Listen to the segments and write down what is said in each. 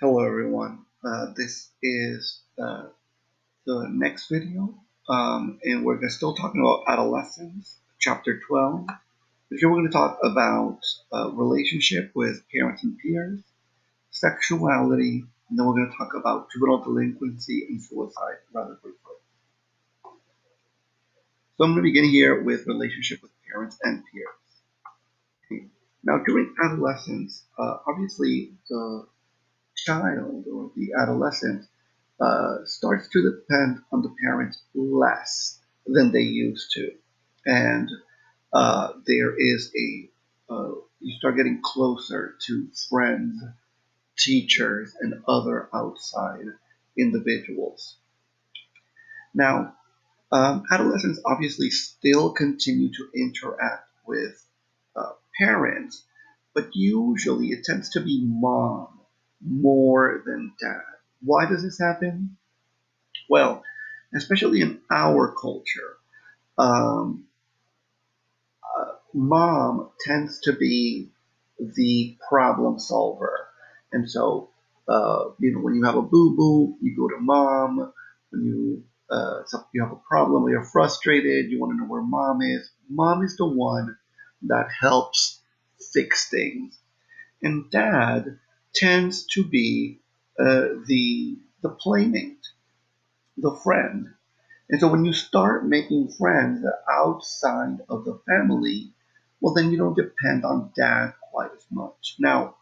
Hello everyone, uh, this is uh, the next video um, and we're still talking about adolescence, chapter 12. Here we're going to talk about uh, relationship with parents and peers, sexuality, and then we're going to talk about juvenile delinquency and suicide rather briefly. So I'm going to begin here with relationship with parents and peers. Now during adolescence, uh, obviously the child or the adolescent uh, starts to depend on the parent less than they used to. And uh, there is a, uh, you start getting closer to friends, teachers, and other outside individuals. Now, um, adolescents obviously still continue to interact with uh, parents, but usually it tends to be mom more than dad. Why does this happen? Well, especially in our culture, um, uh, mom tends to be the problem solver. And so, uh, you know, when you have a boo boo, you go to mom. When you uh, you have a problem, or you're frustrated, you want to know where mom is. Mom is the one that helps fix things. And dad tends to be uh, the the playmate, the friend. And so when you start making friends outside of the family, well, then you don't depend on dad quite as much. Now,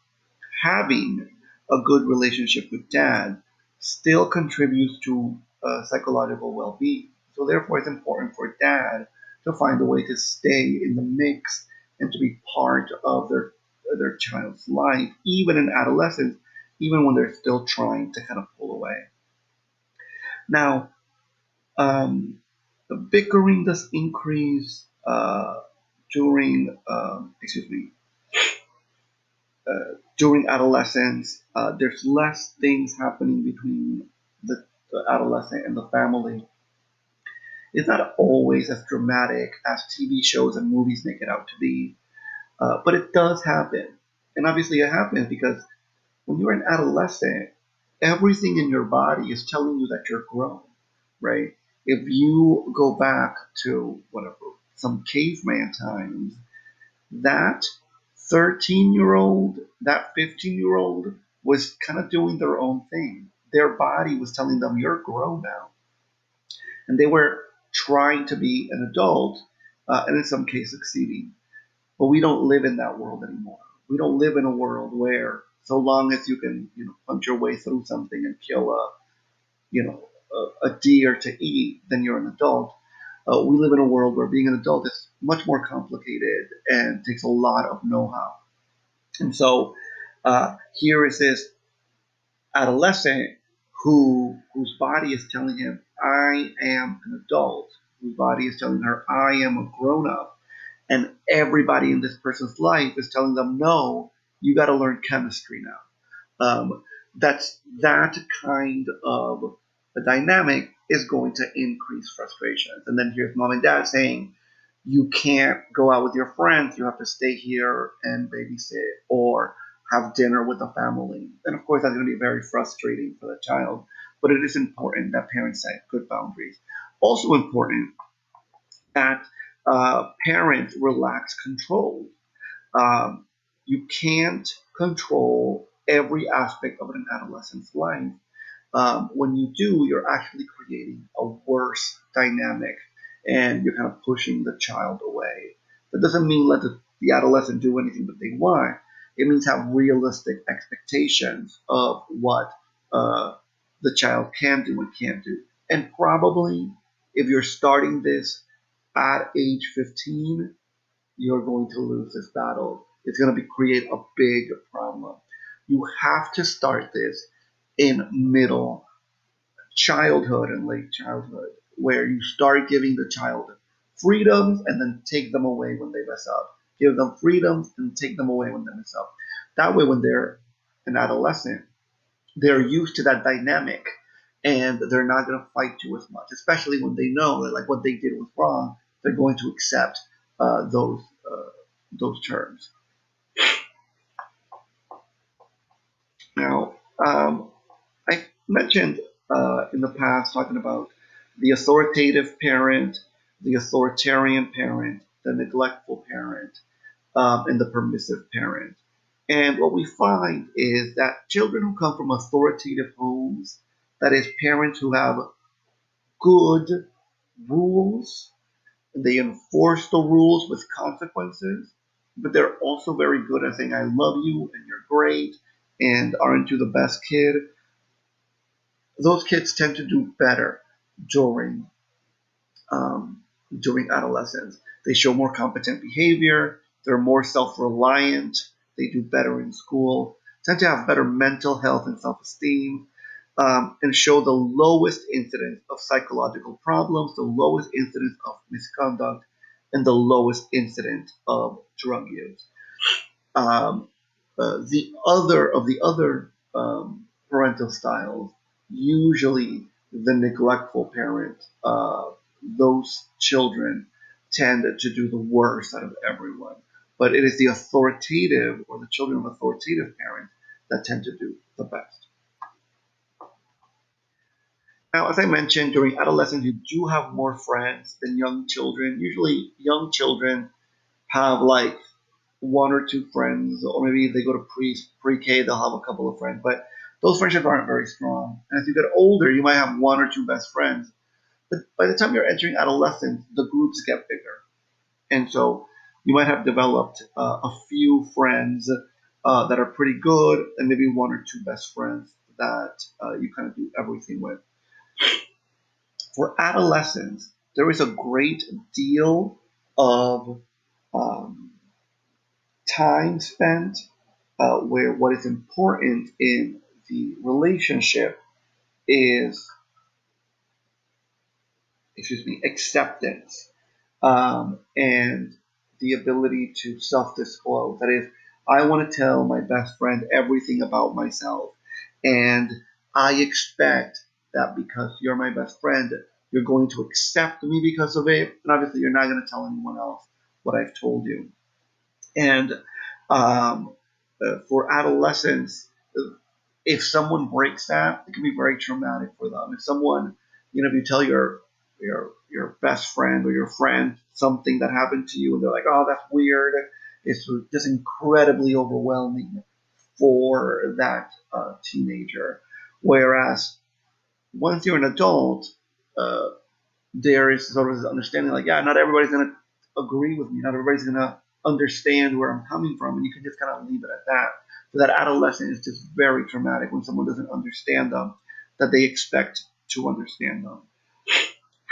having a good relationship with dad still contributes to uh, psychological well-being. So therefore, it's important for dad to find a way to stay in the mix and to be part of their their child's life, even in adolescence, even when they're still trying to kind of pull away. Now, um, the bickering does increase uh, during, um, excuse me, uh, during adolescence. Uh, there's less things happening between the, the adolescent and the family. It's not always as dramatic as TV shows and movies make it out to be, uh, but it does happen. And obviously, it happens because when you're an adolescent, everything in your body is telling you that you're grown, right? If you go back to whatever, some caveman times, that 13 year old, that 15 year old was kind of doing their own thing. Their body was telling them, you're grown now. And they were trying to be an adult, uh, and in some cases succeeding. But we don't live in that world anymore. We don't live in a world where so long as you can, you know, punch your way through something and kill a, you know, a, a deer to eat, then you're an adult. Uh, we live in a world where being an adult is much more complicated and takes a lot of know-how. And so uh, here is this adolescent who whose body is telling him, "I am an adult," whose body is telling her, "I am a grown-up," and everybody in this person's life is telling them, "No, you got to learn chemistry now. Um, that's that kind of a dynamic is going to increase frustrations. And then here's mom and dad saying, you can't go out with your friends. You have to stay here and babysit or have dinner with the family. And of course, that's going to be very frustrating for the child. But it is important that parents set good boundaries. Also important that uh, parents relax control. Um, you can't control every aspect of an adolescent's life. Um, when you do, you're actually creating a worse dynamic and you're kind of pushing the child away. That doesn't mean let the, the adolescent do anything that they want. It means have realistic expectations of what uh, the child can do and can't do. And probably if you're starting this at age 15, you're going to lose this battle it's going to be create a big problem. You have to start this in middle childhood and late childhood, where you start giving the child freedoms and then take them away when they mess up. Give them freedoms and take them away when they mess up. That way, when they're an adolescent, they're used to that dynamic and they're not going to fight you as much, especially when they know that like what they did was wrong. They're going to accept uh, those uh, those terms. Now, Um, I mentioned uh, in the past talking about the authoritative parent, the authoritarian parent, the neglectful parent, um, and the permissive parent. And what we find is that children who come from authoritative homes, that is, parents who have good rules, they enforce the rules with consequences, but they're also very good at saying, I love you and you're great and aren't you the best kid? Those kids tend to do better during um, during adolescence. They show more competent behavior. They're more self-reliant. They do better in school. Tend to have better mental health and self-esteem. Um, and show the lowest incidence of psychological problems, the lowest incidence of misconduct, and the lowest incidence of drug use. Um, uh, the other of the other um, parental styles, usually the neglectful parent, uh, those children tend to do the worst out of everyone. But it is the authoritative or the children of authoritative parents that tend to do the best. Now, as I mentioned, during adolescence, you do have more friends than young children. Usually, young children have like one or two friends, or maybe they go to pre pre K, they'll have a couple of friends. But those friendships aren't very strong. And as you get older, you might have one or two best friends. But by the time you're entering adolescence, the groups get bigger, and so you might have developed uh, a few friends uh, that are pretty good, and maybe one or two best friends that uh, you kind of do everything with. For adolescents, there is a great deal of um, time spent uh, where what is important in the relationship is, excuse me, acceptance um, and the ability to self disclose. That is, I want to tell my best friend everything about myself, and I expect that because you're my best friend, you're going to accept me because of it. And obviously, you're not going to tell anyone else what I've told you. And um, uh, for adolescents, if someone breaks that, it can be very traumatic for them. If someone, you know, if you tell your your your best friend or your friend something that happened to you, and they're like, "Oh, that's weird," it's just incredibly overwhelming for that uh, teenager. Whereas once you're an adult, uh, there is sort of this understanding, like, yeah, not everybody's gonna agree with me. Not everybody's gonna understand where I'm coming from, and you can just kind of leave it at that. For that adolescent, it's just very traumatic when someone doesn't understand them that they expect to understand them.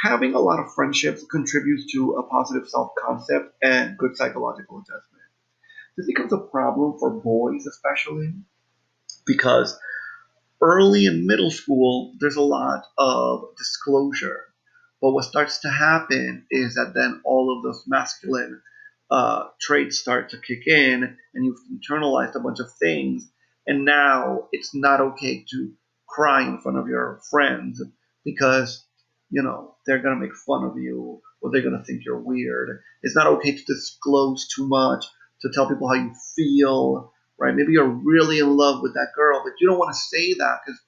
Having a lot of friendships contributes to a positive self-concept and good psychological adjustment. This becomes a problem for boys, especially because early in middle school, there's a lot of disclosure. But what starts to happen is that then all of those masculine uh, traits start to kick in and you've internalized a bunch of things. And now it's not okay to cry in front of your friends because, you know, they're going to make fun of you or they're going to think you're weird. It's not okay to disclose too much, to tell people how you feel, right? Maybe you're really in love with that girl, but you don't want to say that because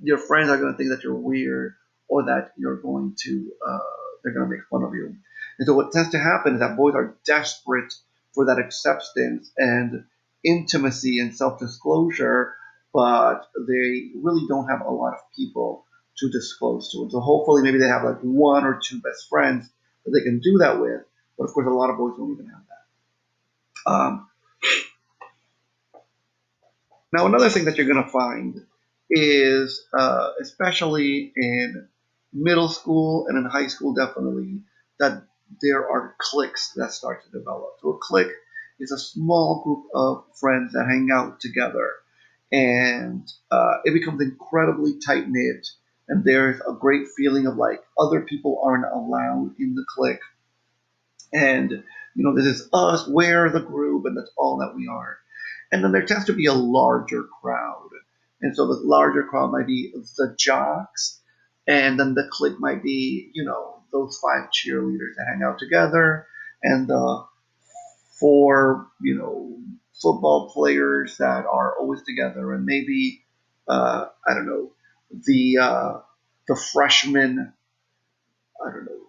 your friends are going to think that you're weird or that you're going to, uh, they're going to make fun of you. And so what tends to happen is that boys are desperate for that acceptance and intimacy and self-disclosure, but they really don't have a lot of people to disclose to. And so hopefully maybe they have like one or two best friends that they can do that with. But of course, a lot of boys don't even have that. Um, now, another thing that you're going to find is, uh, especially in middle school and in high school, definitely, that there are cliques that start to develop. So a clique is a small group of friends that hang out together, and uh, it becomes incredibly tight knit. And there's a great feeling of like other people aren't allowed in the clique, and you know this is us, we're the group, and that's all that we are. And then there tends to be a larger crowd, and so the larger crowd might be the jocks, and then the clique might be you know those five cheerleaders that hang out together and the four, you know, football players that are always together and maybe uh, I don't know, the uh, the freshmen, I don't know,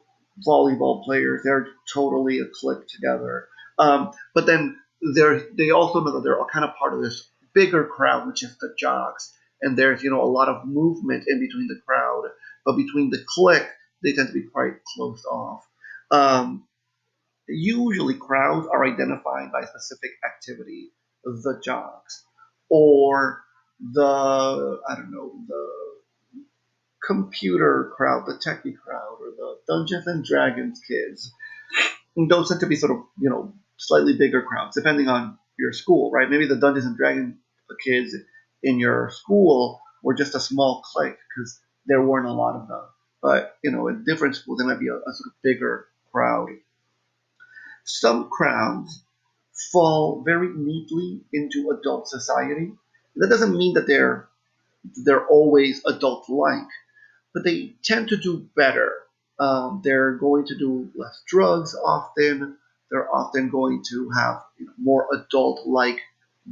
volleyball players. They're totally a clique together. Um, but then they're they also know that they're all kind of part of this bigger crowd, which is the jocks. And there's you know a lot of movement in between the crowd, but between the clique, they tend to be quite closed off. Um, usually, crowds are identified by specific activity, the jocks, or the I don't know the computer crowd, the techie crowd, or the Dungeons and Dragons kids. And those tend to be sort of you know slightly bigger crowds, depending on your school, right? Maybe the Dungeons and Dragons kids in your school were just a small clique because there weren't a lot of them. But you know, in different schools, there might be a, a sort of bigger crowd. Some crowds fall very neatly into adult society. That doesn't mean that they're they're always adult-like, but they tend to do better. Um, they're going to do less drugs often. They're often going to have more adult-like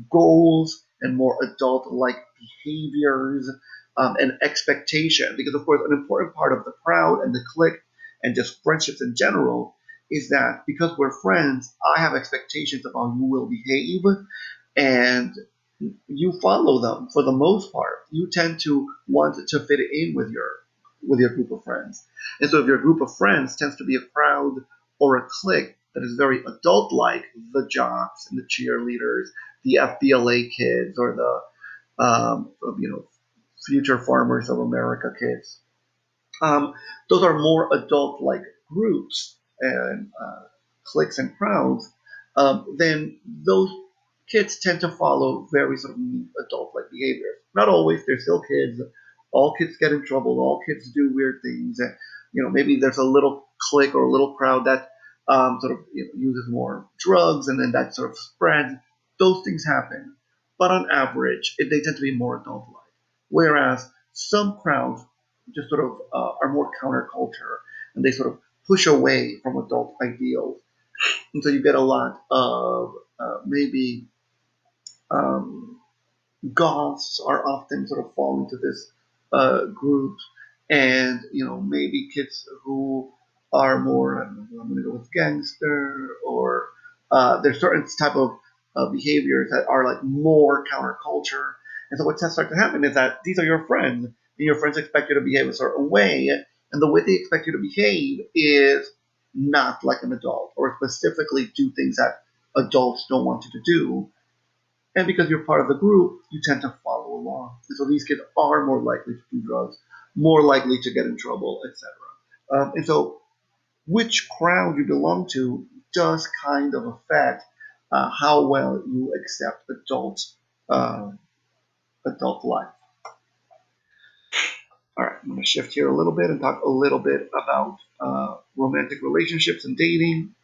goals and more adult-like behaviors um, and expectation. Because of course, an important part of the crowd and the clique and just friendships in general is that because we're friends, I have expectations about how you will behave, and you follow them for the most part. You tend to want to fit in with your with your group of friends, and so if your group of friends tends to be a crowd or a clique that is very adult-like, the jocks and the cheerleaders, the FBLA kids, or the um, you know future farmers of America kids. Um, those are more adult-like groups and uh, cliques and crowds. Um, then those kids tend to follow very sort of adult-like behaviors. Not always; they're still kids. All kids get in trouble. All kids do weird things. And, you know, maybe there's a little clique or a little crowd that um, sort of you know, uses more drugs, and then that sort of spreads. Those things happen, but on average, it, they tend to be more adult-like. Whereas some crowds just sort of uh, are more counterculture, and they sort of push away from adult ideals, and so you get a lot of uh, maybe um, goths are often sort of fall into this uh, group, and you know maybe kids who are more I'm going to go with gangster or uh, there's certain type of uh, behaviors that are like more counterculture. And so what tends to happen is that these are your friends, and your friends expect you to behave a certain way, and the way they expect you to behave is not like an adult, or specifically do things that adults don't want you to do. And because you're part of the group, you tend to follow along. And so these kids are more likely to do drugs, more likely to get in trouble, etc. Um, and so which crowd you belong to does kind of affect uh, how well you accept adult uh, adult life. All right, I'm going to shift here a little bit and talk a little bit about uh, romantic relationships and dating.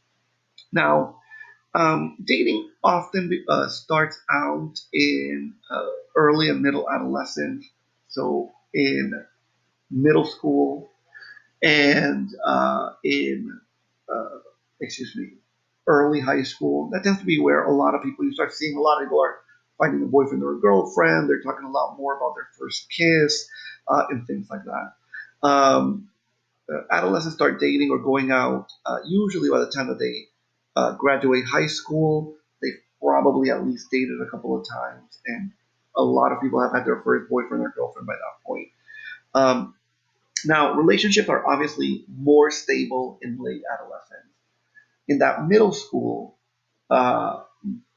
Now, um, dating often uh, starts out in uh, early and middle adolescence, so in middle school and uh, in uh, excuse me, early high school. That tends to be where a lot of people you start seeing a lot of people are finding a boyfriend or a girlfriend. They're talking a lot more about their first kiss uh, and things like that. Um, uh, adolescents start dating or going out uh, usually by the time that they uh, graduate high school. They've probably at least dated a couple of times, and a lot of people have had their first boyfriend or girlfriend by that point. Um, now, relationships are obviously more stable in late adolescence. In that middle school uh,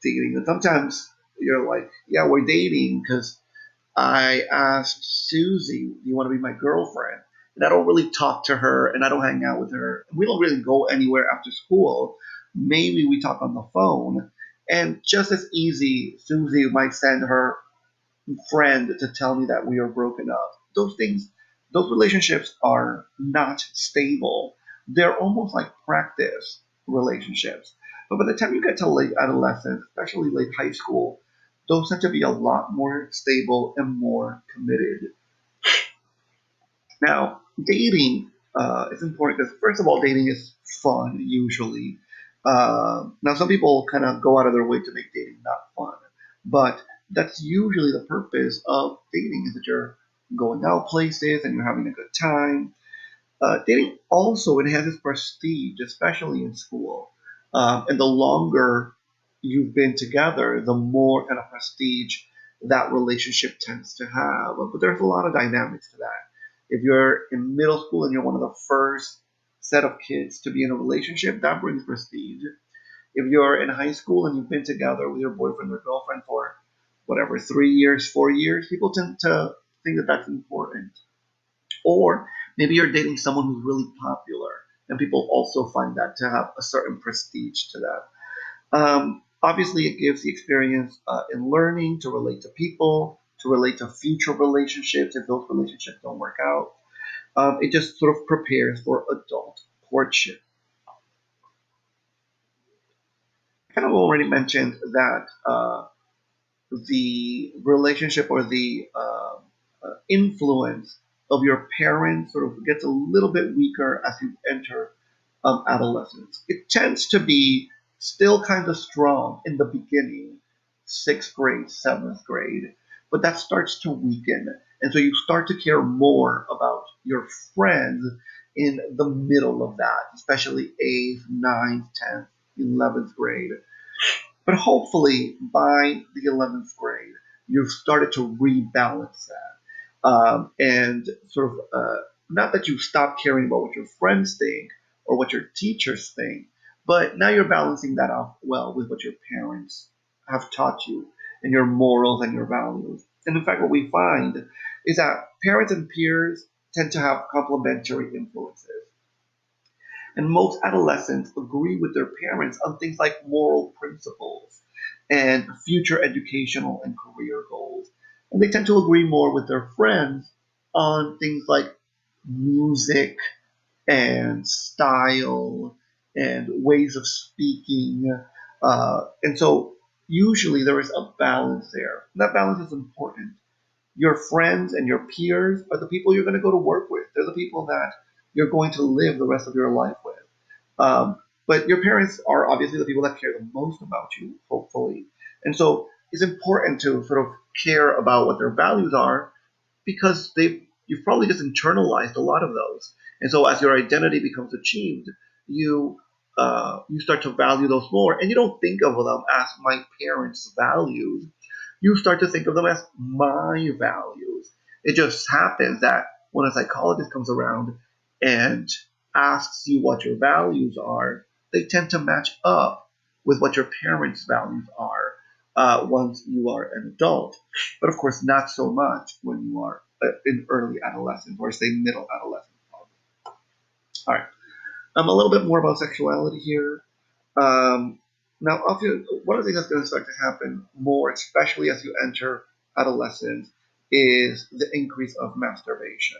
dating, and sometimes you're like, yeah, we're dating because I asked Susie, do you want to be my girlfriend? And I don't really talk to her and I don't hang out with her. We don't really go anywhere after school. Maybe we talk on the phone. And just as easy, Susie might send her friend to tell me that we are broken up. Those things those relationships are not stable. They're almost like practice relationships. But by the time you get to late adolescence, especially late high school, those tend to be a lot more stable and more committed. Now, dating uh, is important because, first of all, dating is fun usually. Uh, now, some people kind of go out of their way to make dating not fun, but that's usually the purpose of dating is that you're going out places and you're having a good time. Uh, dating also enhances prestige, especially in school. Um, and the longer you've been together, the more kind of prestige that relationship tends to have. But there's a lot of dynamics to that. If you're in middle school and you're one of the first set of kids to be in a relationship, that brings prestige. If you're in high school and you've been together with your boyfriend or girlfriend for whatever, three years, four years, people tend to think that that's important. Or maybe you're dating someone who's really popular, and people also find that to have a certain prestige to that. Um, obviously, it gives the experience uh, in learning to relate to people, to relate to future relationships if those relationships don't work out. Um, it just sort of prepares for adult courtship. I kind of already mentioned that uh, the relationship or the uh, uh, influence of your parents sort of gets a little bit weaker as you enter um, adolescence. It tends to be still kind of strong in the beginning, sixth grade, seventh grade, but that starts to weaken. And so you start to care more about your friends in the middle of that, especially eighth, ninth, tenth, eleventh grade. But hopefully by the 11th grade, you've started to rebalance that. Um, and sort of, uh, not that you stop caring about what your friends think or what your teachers think, but now you're balancing that off well with what your parents have taught you and your morals and your values. And in fact, what we find is that parents and peers tend to have complementary influences. And most adolescents agree with their parents on things like moral principles and future educational and career goals. And they tend to agree more with their friends on things like music and style and ways of speaking. Uh, and so usually there is a balance there. And that balance is important. Your friends and your peers are the people you're going to go to work with. They're the people that you're going to live the rest of your life with. Um, but your parents are obviously the people that care the most about you, hopefully. And so it's important to sort of care about what their values are because they you've probably just internalized a lot of those. And so as your identity becomes achieved, you uh, you start to value those more, and you don't think of them as my parents' values. You start to think of them as my values. It just happens that when a psychologist comes around and asks you what your values are, they tend to match up with what your parents' values are uh, once you are an adult. But of course, not so much when you are uh, in early adolescence or say middle adolescence. All right, um, a little bit more about sexuality here. Um, now, one of the things that's going to start to happen more, especially as you enter adolescence, is the increase of masturbation.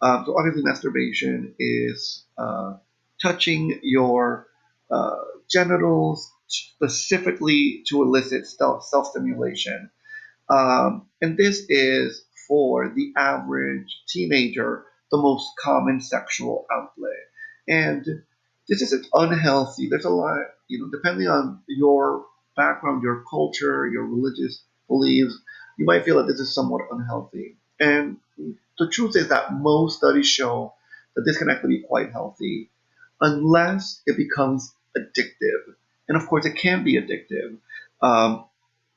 Um, so obviously, masturbation is uh, touching your uh, genitals specifically to elicit self stimulation. Um, and this is for the average teenager the most common sexual outlet. And this isn't unhealthy. There's a lot, you know, depending on your background, your culture, your religious beliefs, you might feel that this is somewhat unhealthy. And the truth is that most studies show that this can actually be quite healthy unless it becomes addictive. And of course, it can be addictive. Um,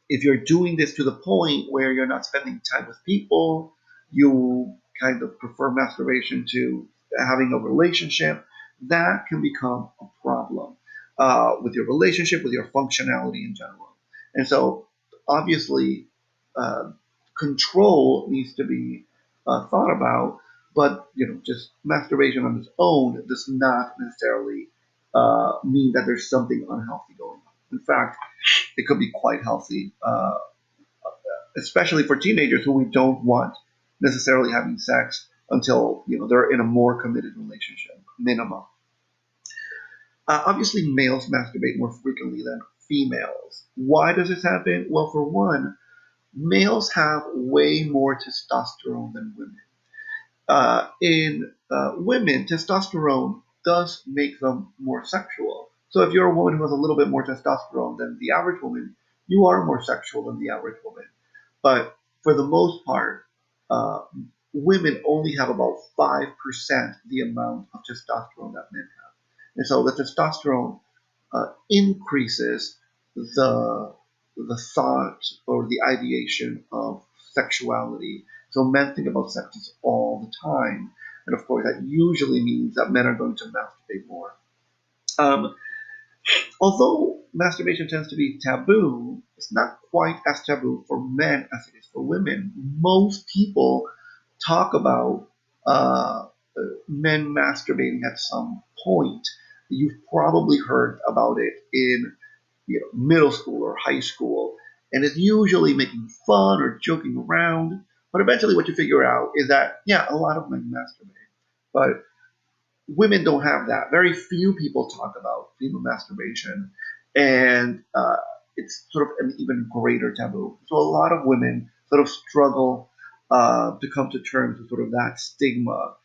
if you're doing this to the point where you're not spending time with people, you kind of prefer masturbation to having a relationship, that can become a problem uh, with your relationship, with your functionality in general. And so, obviously, uh, control needs to be uh, thought about, but you know, just masturbation on its own does not necessarily uh, mean that there's something unhealthy going on. In fact, it could be quite healthy, uh, especially for teenagers who we don't want necessarily having sex until you know they're in a more committed relationship, minimum. Uh, obviously, males masturbate more frequently than females. Why does this happen? Well, for one, males have way more testosterone than women. Uh, in uh, women, testosterone does make them more sexual. So if you're a woman who has a little bit more testosterone than the average woman, you are more sexual than the average woman. but for the most part, uh, women only have about 5% the amount of testosterone that men have. And so the testosterone uh, increases the, the thought or the ideation of sexuality. So men think about sex all the time. And of course, that usually means that men are going to masturbate more. Um, although masturbation tends to be taboo, it's not quite as taboo for men as it is for women. Most people talk about uh, men masturbating at some point. You've probably heard about it in you know, middle school or high school, and it's usually making fun or joking around. But eventually, what you figure out is that yeah, a lot of men masturbate, but women don't have that. Very few people talk about female masturbation, and uh, it's sort of an even greater taboo. So a lot of women sort of struggle uh, to come to terms with sort of that stigma.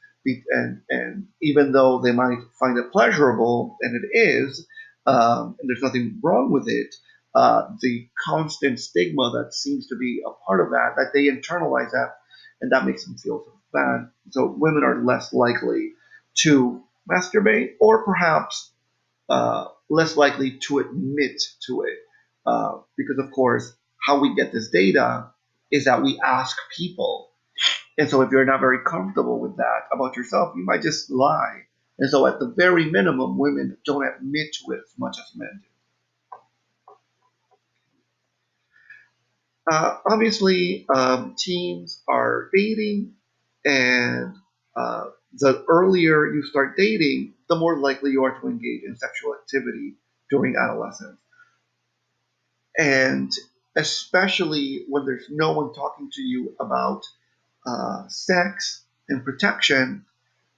And, and even though they might find it pleasurable, and it is, um, and there's nothing wrong with it, uh, the constant stigma that seems to be a part of that, that they internalize that, and that makes them feel So women are less likely to masturbate, or perhaps uh, less likely to admit to it. Uh, because, of course, how we get this data is that we ask people. And so if you're not very comfortable with that about yourself, you might just lie. And so at the very minimum, women don't admit to it as much as men do. Uh, obviously, um, teens are dating, and uh, the earlier you start dating, the more likely you are to engage in sexual activity during adolescence. And especially when there's no one talking to you about uh, sex and protection,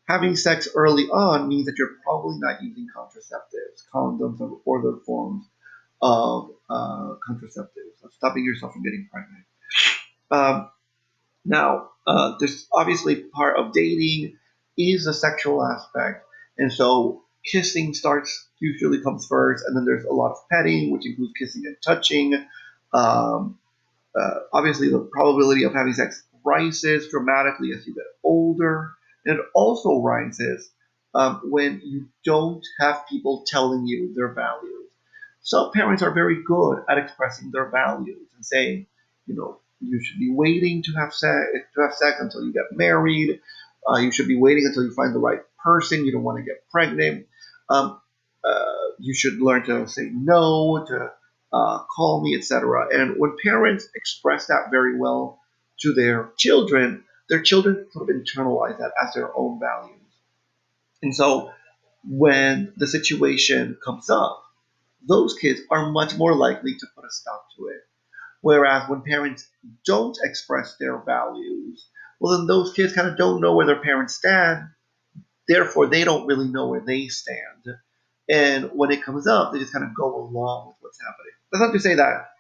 having sex early on means that you're probably not using contraceptives, condoms, or other forms of uh, contraceptives, stopping yourself from getting pregnant. Um, now, uh, there's obviously part of dating is a sexual aspect, and so kissing starts usually comes first, and then there's a lot of petting, which includes kissing and touching. Um, uh, obviously, the probability of having sex rises dramatically as you get older, and it also rises um, when you don't have people telling you their values. Some parents are very good at expressing their values and saying, you know, you should be waiting to have sex to have sex until you get married. Uh, you should be waiting until you find the right person. You don't want to get pregnant. Um, uh, you should learn to say no, to uh, call me, etc. And when parents express that very well to their children, their children sort of internalize that as their own values. And so when the situation comes up, those kids are much more likely to put a stop to it. Whereas when parents don't express their values, well, then those kids kind of don't know where their parents stand. Therefore, they don't really know where they stand. And when it comes up, they just kind of go along with what's happening. That's not to say that,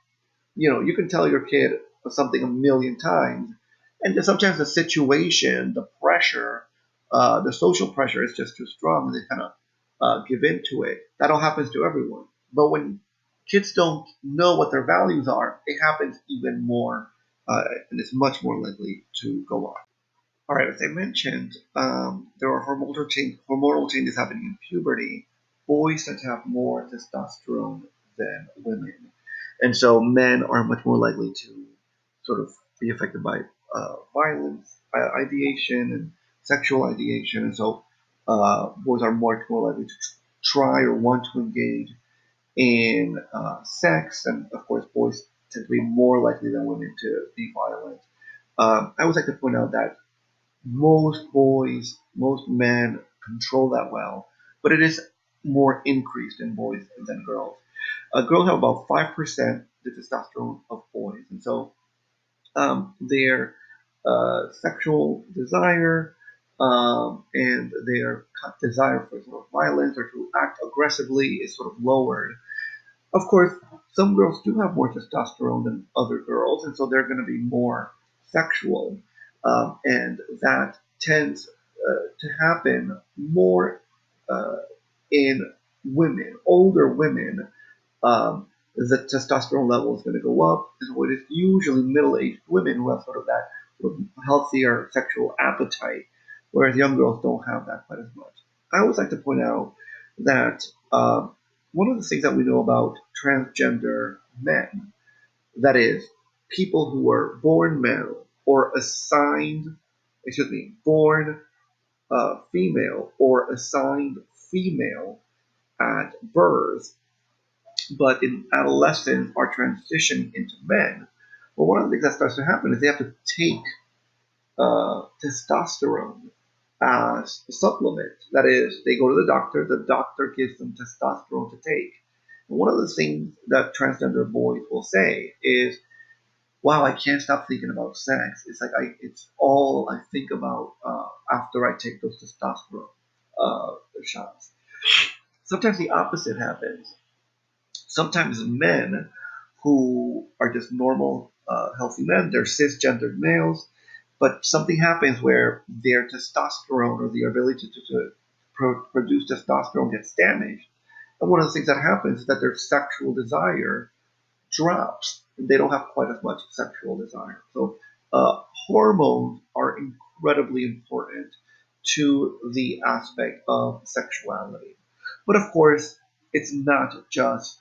you know, you can tell your kid something a million times, and sometimes the situation, the pressure, uh, the social pressure is just too strong, and they kind of uh, give in to it. That all happens to everyone. But when kids don't know what their values are, it happens even more, uh, and it's much more likely to go on. All right, as I mentioned, um, there are hormonal, change, hormonal changes happening in puberty. Boys tend to have more testosterone than women, and so men are much more likely to sort of be affected by uh, violence, ideation, and sexual ideation, and so uh, boys are much more likely to try or want to engage in uh, sex, and of course, boys tend to be more likely than women to be violent. Um, I would like to point out that most boys, most men control that well, but it is more increased in boys than girls. Uh, girls have about 5% the testosterone of boys, and so um, their uh, sexual desire um, and their desire for sort of violence or to act aggressively is sort of lowered. Of course, some girls do have more testosterone than other girls, and so they're going to be more sexual, um, and that tends uh, to happen more uh, in women, older women, um, the testosterone level is going to go up. So it is usually middle-aged women who have sort of that healthier sexual appetite, whereas young girls don't have that quite as much. I always like to point out that uh, one of the things that we know about transgender men, that is, people who were born male or assigned, excuse me, born uh, female or assigned female at birth, but in adolescence are transitioning into men. Well, one of the things that starts to happen is they have to take uh, testosterone as a supplement. That is, they go to the doctor, the doctor gives them testosterone to take. And one of the things that transgender boys will say is, wow, I can't stop thinking about sex. It's like I, it's all I think about uh, after I take those testosterone uh, shots. Sometimes the opposite happens. Sometimes men who are just normal, uh, healthy men, they're cisgendered males, but something happens where their testosterone or their ability to, to pro- produce testosterone gets damaged. And one of the things that happens is that their sexual desire drops. They don't have quite as much sexual desire. So uh, hormones are incredibly important to the aspect of sexuality. But of course, it's not just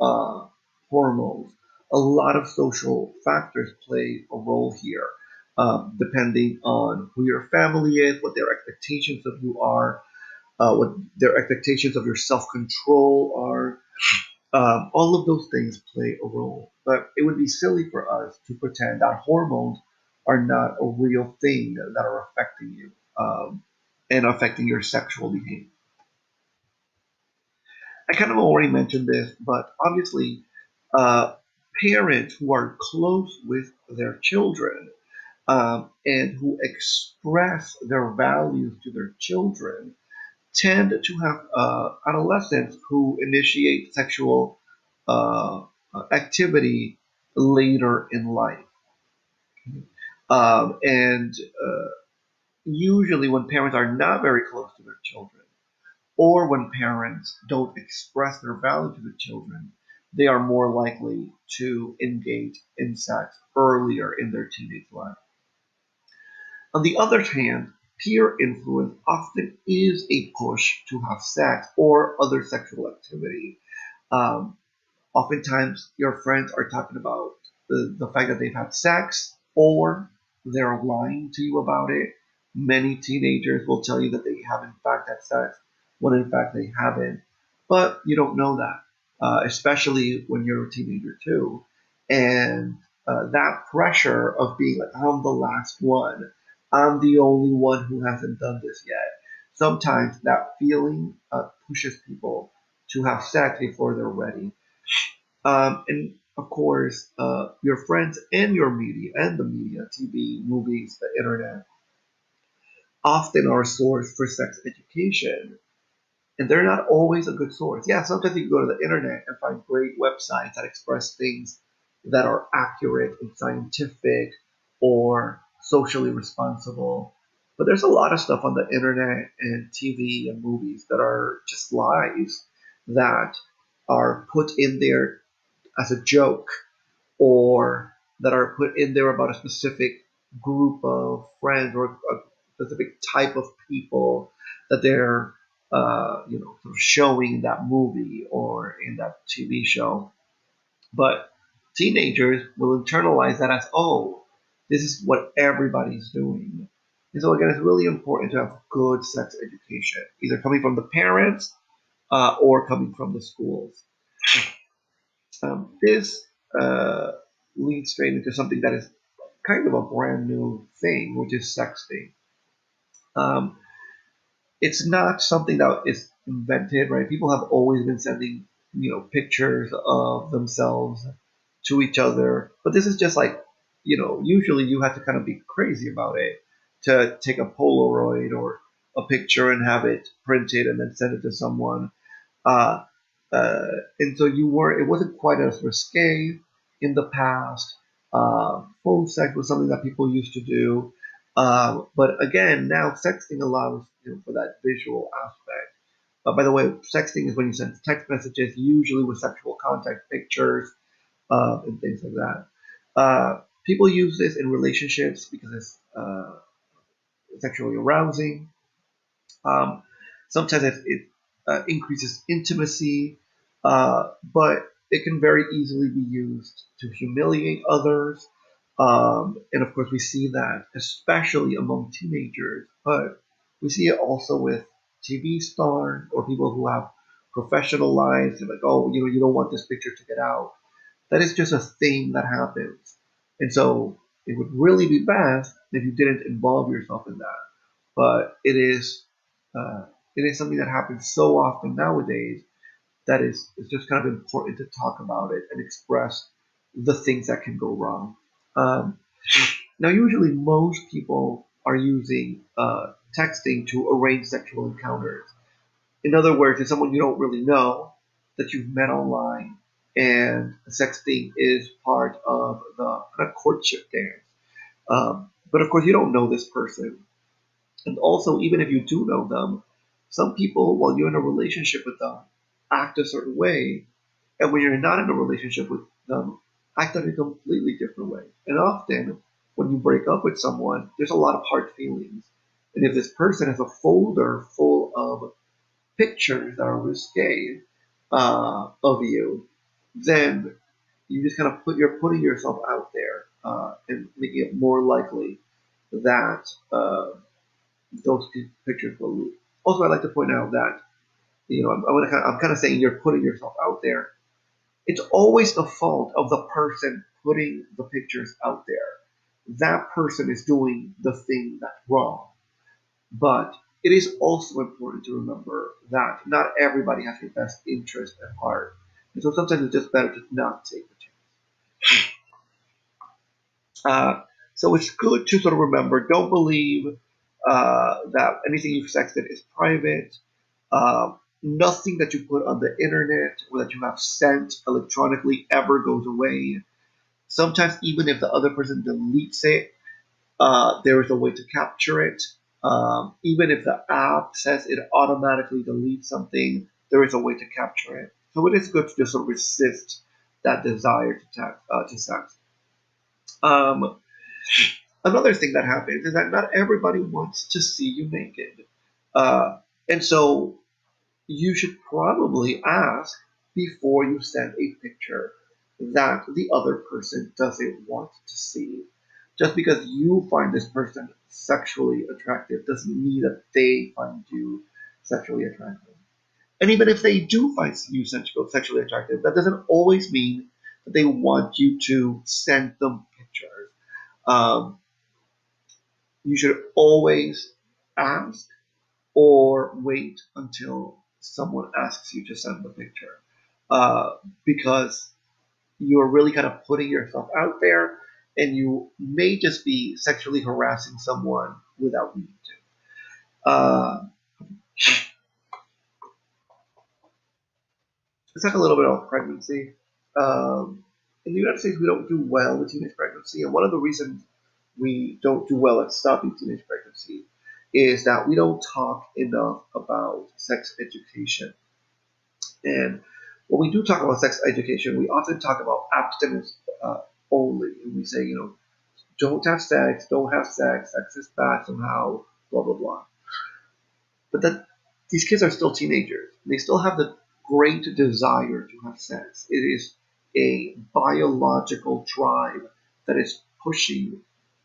uh, hormones. A lot of social factors play a role here, um, depending on who your family is, what their expectations of you are, uh, what their expectations of your self control are. Um, all of those things play a role. But it would be silly for us to pretend that hormones are not a real thing that are affecting you um, and affecting your sexual behavior. I kind of already mentioned this, but obviously, uh, parents who are close with their children um, and who express their values to their children tend to have uh, adolescents who initiate sexual uh, activity later in life. Um, and uh, usually, when parents are not very close to their children, or when parents don't express their value to the children, they are more likely to engage in sex earlier in their teenage life. On the other hand, peer influence often is a push to have sex or other sexual activity. Um, oftentimes, your friends are talking about the, the fact that they've had sex or they're lying to you about it. Many teenagers will tell you that they have, in fact, had sex when in fact they haven't. But you don't know that, uh, especially when you're a teenager too. And uh, that pressure of being like, I'm the last one, I'm the only one who hasn't done this yet. Sometimes that feeling uh, pushes people to have sex before they're ready. Um, and of course, uh, your friends and your media and the media, TV, movies, the internet, often are a source for sex education and they're not always a good source. Yeah, sometimes you go to the internet and find great websites that express things that are accurate and scientific or socially responsible. But there's a lot of stuff on the internet and TV and movies that are just lies that are put in there as a joke or that are put in there about a specific group of friends or a specific type of people that they're uh, you know, sort of showing that movie or in that TV show. But teenagers will internalize that as, oh, this is what everybody's doing. And so again, it's really important to have good sex education, either coming from the parents uh, or coming from the schools. Um, this uh, leads straight into something that is kind of a brand new thing, which is sexting. Um, it's not something that is invented, right? People have always been sending, you know, pictures of themselves to each other, but this is just like, you know, usually you have to kind of be crazy about it to take a Polaroid or a picture and have it printed and then send it to someone. Uh, uh, and so you were, it wasn't quite as risque in the past. Uh, phone sex was something that people used to do. Uh, but again, now sexting allows you know, for that visual aspect Uh, by the way, sexting is when you send text messages, usually with sexual contact pictures, uh, and things like that. People use this in relationships because it's uh, sexually arousing. Um, sometimes it, it uh, increases intimacy, uh, but it can very easily be used to humiliate others. Um, and of course, we see that especially among teenagers, but we see it also with TV stars or people who have professional lives. They're like, oh, you know, you don't want this picture to get out. That is just a thing that happens. And so it would really be best if you didn't involve yourself in that. But it is uh, it is something that happens so often nowadays that is it's just kind of important to talk about it and express the things that can go wrong. Um, now, usually most people are using uh, texting to arrange sexual encounters. In other words, it's someone you don't really know that you've met online, and sexting is part of the kind of courtship dance. Um, but of course, you don't know this person. And also, even if you do know them, some people, while you're in a relationship with them, act a certain way. And when you're not in a relationship with them, act in a completely different way. And often, when you break up with someone, there's a lot of hard feelings. And if this person has a folder full of pictures that are risque uh, of you, then you just kind of put you're putting yourself out there uh, and making it more likely that uh, those pictures will leak. Also, I'd like to point out that you know I'm, I'm, kind of, I'm kind of saying you're putting yourself out there. It's always the fault of the person putting the pictures out there. That person is doing the thing that's wrong. But it is also important to remember that not everybody has your best interest at heart. And so sometimes it's just better to not take the chance. Uh, so it's good to sort of remember don't believe uh, that anything you've sexted is private. Uh, nothing that you put on the internet or that you have sent electronically ever goes away. Sometimes, even if the other person deletes it, uh, there is a way to capture it. Um, even if the app says it automatically deletes something, there is a way to capture it. So it is good to just sort of resist that desire to, text, uh, to sex. Um, another thing that happens is that not everybody wants to see you naked. Uh, and so you should probably ask before you send a picture that the other person doesn't want to see. Just because you find this person sexually attractive doesn't mean that they find you sexually attractive. And even if they do find you sexually attractive, that doesn't always mean that they want you to send them pictures. Um, you should always ask or wait until someone asks you to send the picture uh, because you're really kind of putting yourself out there and you may just be sexually harassing someone without meaning to. Uh, let's talk a little bit about pregnancy. Um, in the United States, we don't do well with teenage pregnancy, and one of the reasons we don't do well at stopping teenage pregnancy is that we don't talk enough about sex education. And when we do talk about sex education, we often talk about abstinence uh, only. And we say, you know, don't have sex, don't have sex, sex is bad somehow, blah, blah, blah. But that these kids are still teenagers. They still have the great desire to have sex. It is a biological drive that is pushing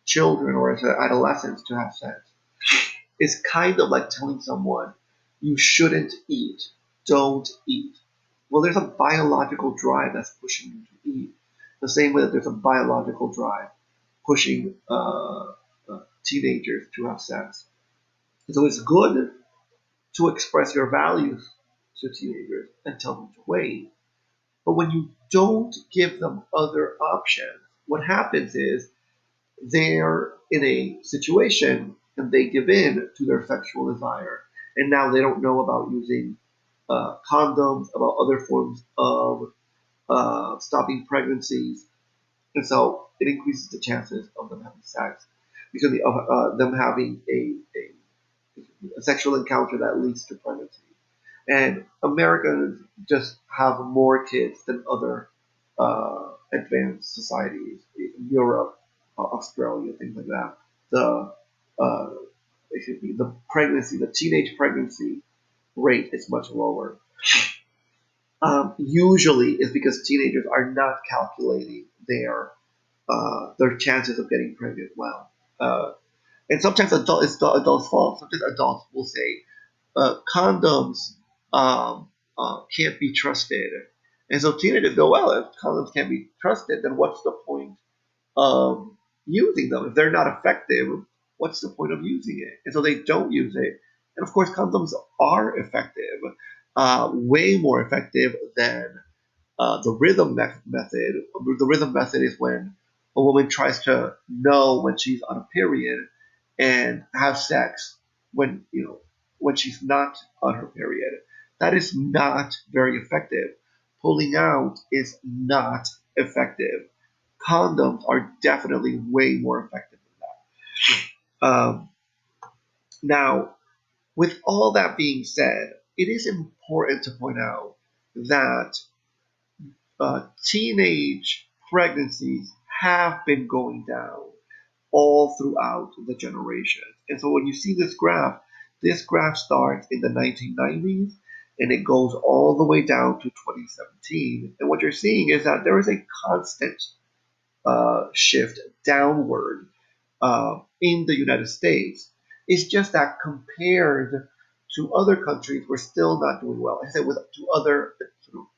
children or adolescents to have sex. It's kind of like telling someone you shouldn't eat, don't eat. Well, there's a biological drive that's pushing you to eat. The same way that there's a biological drive pushing uh, uh, teenagers to have sex. so it's good to express your values to teenagers and tell them to wait. But when you don't give them other options, what happens is they're in a situation and they give in to their sexual desire. And now they don't know about using uh, condoms, about other forms of uh, stopping pregnancies. And so it increases the chances of them having sex because of uh, them having a, a, a, sexual encounter that leads to pregnancy. And Americans just have more kids than other uh, advanced societies, Europe, uh, Australia, things like that. The uh, be the pregnancy, the teenage pregnancy rate is much lower. Um, usually, it's because teenagers are not calculating their uh, their chances of getting pregnant well. Uh, and sometimes adult, it's the adult's fault. Sometimes adults will say uh, condoms um, uh, can't be trusted. And so teenagers go, well, if condoms can't be trusted, then what's the point of using them? If they're not effective, what's the point of using it? And so they don't use it. And of course, condoms are effective, uh, way more effective than uh, the rhythm me- method. The rhythm method is when a woman tries to know when she's on a period and have sex when you know when she's not on her period. That is not very effective. Pulling out is not effective. Condoms are definitely way more effective than that. Um, now, with all that being said, it is important to point out that uh, teenage pregnancies have been going down all throughout the generations. And so when you see this graph, this graph starts in the 1990s and it goes all the way down to 2017. And what you're seeing is that there is a constant uh, shift downward uh, in the United States. It's just that compared to other countries, we're still not doing well. I said with to other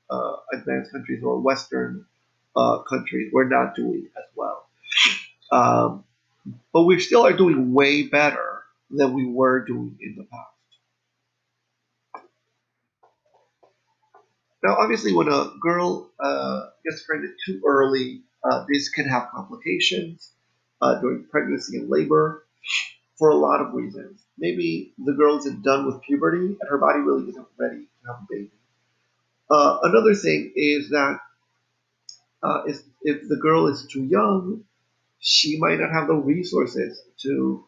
uh, advanced countries or Western uh, countries, we're not doing as well. Um, but we still are doing way better than we were doing in the past. Now, obviously, when a girl uh, gets pregnant too early, uh, this can have complications uh, during pregnancy and labor for a lot of reasons. Maybe the girl isn't done with puberty and her body really isn't ready to have a baby. Uh, another thing is that uh, if, if the girl is too young, she might not have the resources to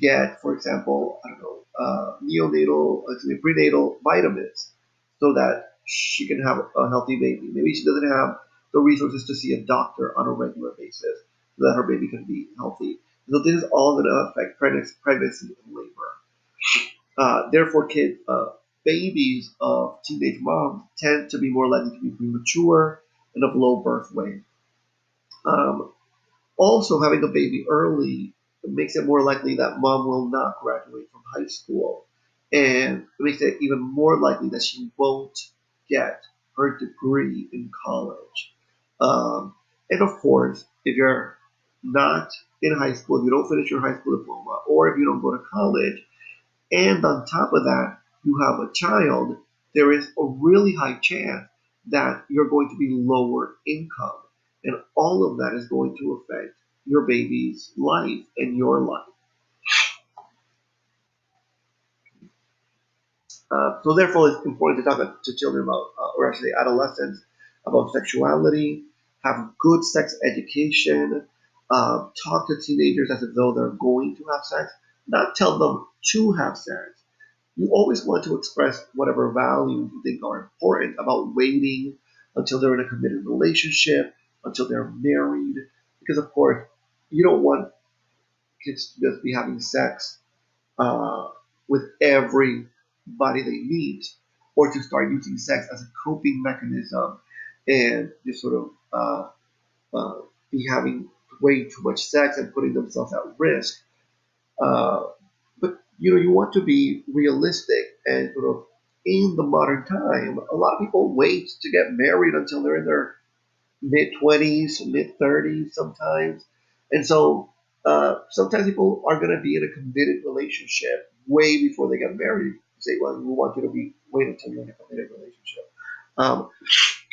get, for example, I don't know, uh, neonatal, excuse me, prenatal vitamins so that she can have a healthy baby. Maybe she doesn't have the resources to see a doctor on a regular basis so that her baby can be healthy. So this is all going to affect pregnancy and labor. Uh, therefore, uh, babies of teenage moms tend to be more likely to be premature and of low birth weight. Um, also, having a baby early makes it more likely that mom will not graduate from high school, and it makes it even more likely that she won't get her degree in college. Um, and of course, if you're not in high school, if you don't finish your high school diploma, or if you don't go to college, and on top of that, you have a child, there is a really high chance that you're going to be lower income. And all of that is going to affect your baby's life and your life. Uh, so therefore, it's important to talk to children about, uh, or actually adolescents, about sexuality, have good sex education, uh, talk to teenagers as though they're going to have sex, not tell them to have sex. You always want to express whatever values you think are important about waiting until they're in a committed relationship, until they're married, because of course you don't want kids to just be having sex uh, with everybody they meet, or to start using sex as a coping mechanism and just sort of uh, uh, be having way too much sex and putting themselves at risk. Uh, but you know, you want to be realistic and sort of in the modern time, a lot of people wait to get married until they're in their mid 20s, mid 30s sometimes. And so uh, sometimes people are going to be in a committed relationship way before they get married. Say, well, we want you to be wait until you're in a committed relationship. Um,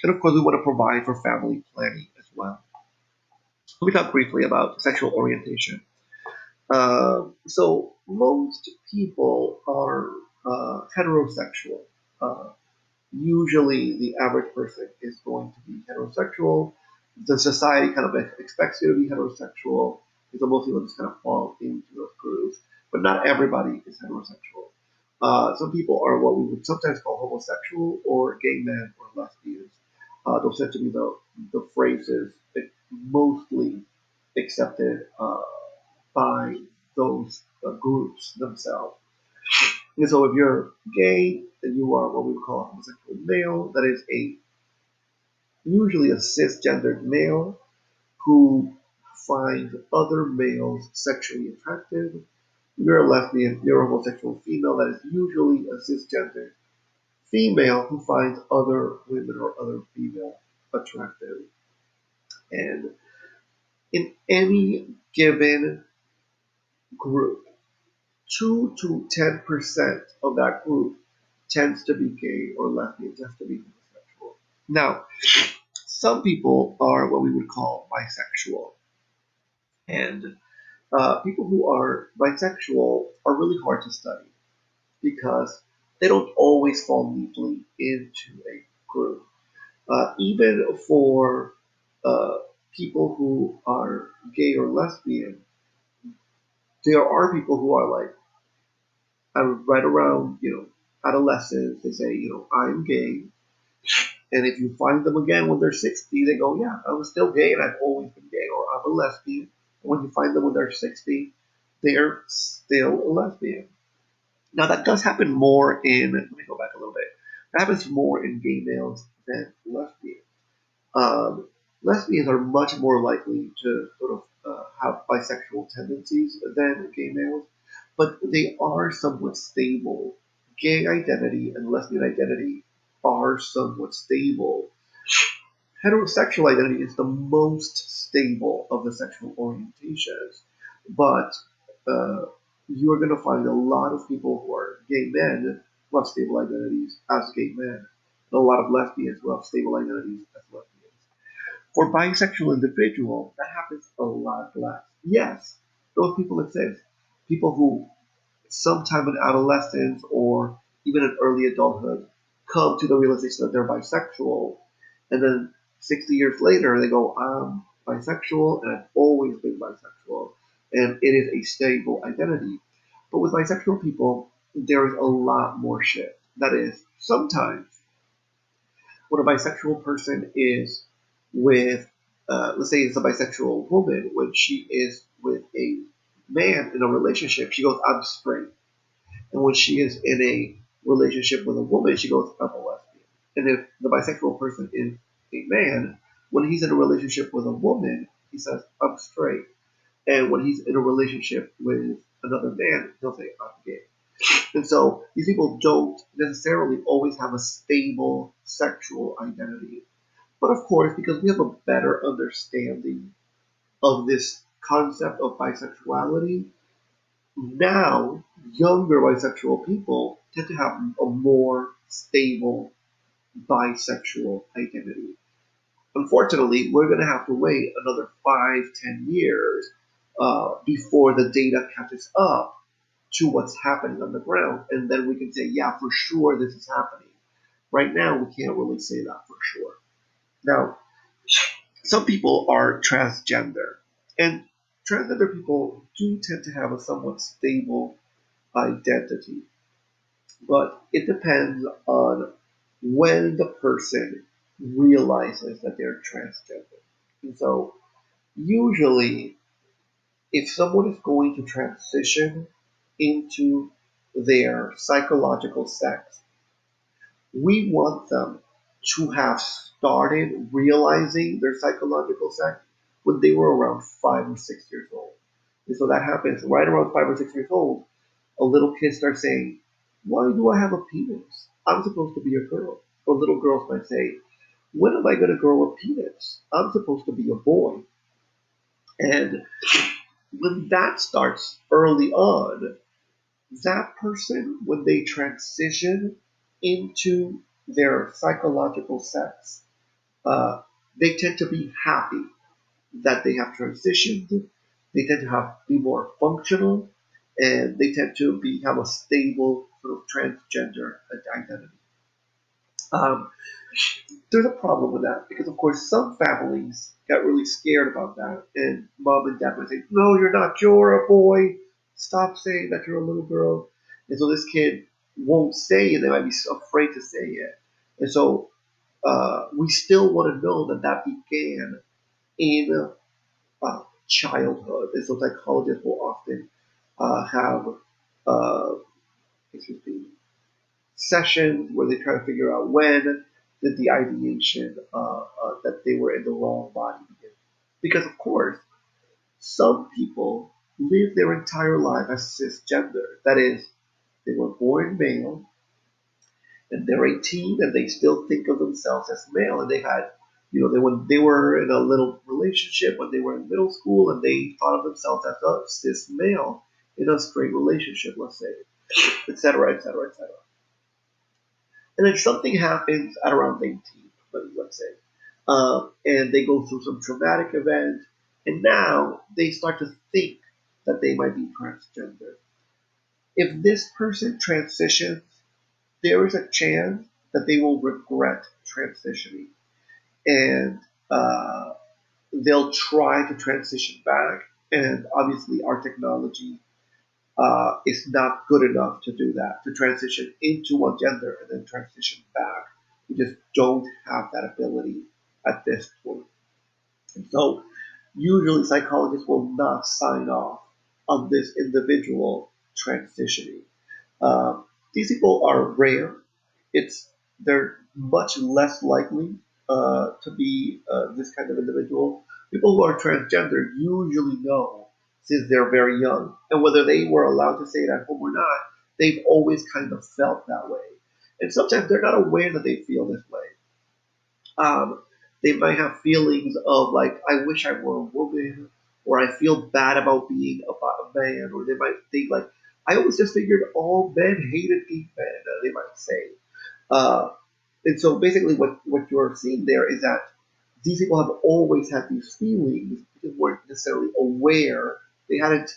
and of course, we want to provide for family planning as well. Let me talk briefly about sexual orientation. Uh, so most people are uh, heterosexual. Uh, usually, the average person is going to be heterosexual. The society kind of expects you to be heterosexual. So most people just kind of fall into those grooves. But not everybody is heterosexual. Uh, some people are what we would sometimes call homosexual or gay men or lesbians. Uh, those tend to be the, the phrases mostly accepted uh, by those uh, groups themselves. And so if you're gay, then you are what we would call a homosexual male. That is a usually a cisgendered male who finds other males sexually attractive. You're a lesbian, you're a homosexual female that is usually a cisgender female who finds other women or other female attractive. And in any given group, 2 to 10% of that group tends to be gay or lesbian, tends to be homosexual. Now, some people are what we would call bisexual. And uh, people who are bisexual are really hard to study because they don't always fall neatly into a group. Uh, even for uh, people who are gay or lesbian, there are people who are like, i right around, you know, adolescence, they say, you know, I'm gay. And if you find them again when they're 60, they go, yeah, I was still gay and I've always been gay, or I'm a lesbian. When you find them when they're 60, they're still lesbian. Now, that does happen more in, let me go back a little bit. That happens more in gay males than lesbians. Um, lesbians are much more likely to sort of uh, have bisexual tendencies than gay males, but they are somewhat stable. Gay identity and lesbian identity are somewhat stable. Heterosexual identity is the most stable of the sexual orientations, but uh, you're going to find a lot of people who are gay men who have stable identities as gay men, and a lot of lesbians who have stable identities as lesbians. For bisexual individual, that happens a lot less. Yes, those people exist. People who sometime in adolescence or even in early adulthood come to the realization that they're bisexual, and then 60 years later they go, I'm bisexual and I've always been bisexual, and it is a stable identity. But with bisexual people, there is a lot more shit. That is, sometimes when a bisexual person is with, uh, let's say it's a bisexual woman, when she is with a man in a relationship, she goes, I'm straight. And when she is in a relationship with a woman, she goes, I'm a lesbian. And if the bisexual person is a man, when he's in a relationship with a woman, he says, I'm straight. And when he's in a relationship with another man, he'll say, I'm gay. And so these people don't necessarily always have a stable sexual identity. But of course, because we have a better understanding of this concept of bisexuality, now younger bisexual people tend to have a more stable bisexual identity. Unfortunately, we're going to have to wait another five, ten years uh, before the data catches up to what's happening on the ground, and then we can say, yeah, for sure this is happening. Right now, we can't really say that for sure. Now, some people are transgender, and transgender people do tend to have a somewhat stable identity, but it depends on when the person realizes that they're transgender. And so, usually, if someone is going to transition into their psychological sex, we want them to have started realizing their psychological sex when they were around five or six years old. And so that happens right around five or six years old. A little kid starts saying, Why do I have a penis? I'm supposed to be a girl. Or little girls might say, When am I going to grow a penis? I'm supposed to be a boy. And when that starts early on, that person, when they transition into their psychological sex, uh, they tend to be happy that they have transitioned. They tend to have be more functional, and they tend to be have a stable sort of transgender identity. Um, there's a problem with that because, of course, some families got really scared about that, and mom and dad would say, "No, you're not. You're a boy. Stop saying that you're a little girl." And so this kid won't say it. They might be afraid to say it. And so uh, we still want to know that that began in uh, childhood. And so psychologists will often uh, have uh, sessions where they try to figure out when did the ideation uh, uh, that they were in the wrong body begin. Because, of course, some people live their entire life as cisgender. That is, they were born male and they're 18 and they still think of themselves as male and they had you know they when they were in a little relationship when they were in middle school and they thought of themselves as a cis male in a straight relationship let's say etc etc etc and then something happens at around 18 let's say uh, and they go through some traumatic event and now they start to think that they might be transgender if this person transitions there is a chance that they will regret transitioning and uh, they'll try to transition back. And obviously, our technology uh, is not good enough to do that, to transition into one gender and then transition back. We just don't have that ability at this point. And so, usually, psychologists will not sign off on this individual transitioning. Uh, these people are rare. It's they're much less likely uh, to be uh, this kind of individual. People who are transgender usually know since they're very young, and whether they were allowed to say it at home or not, they've always kind of felt that way. And sometimes they're not aware that they feel this way. Um, they might have feelings of like, I wish I were a woman, or I feel bad about being a man, or they might think like, I always just figured all men hated gay men, they might say. Uh, and so basically what, what you're seeing there is that these people have always had these feelings because weren't necessarily aware. They hadn't